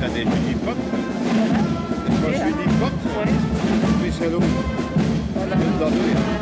C'est des mini-potes. Quand je dis potes, c'est l'eau. Dans l'eau,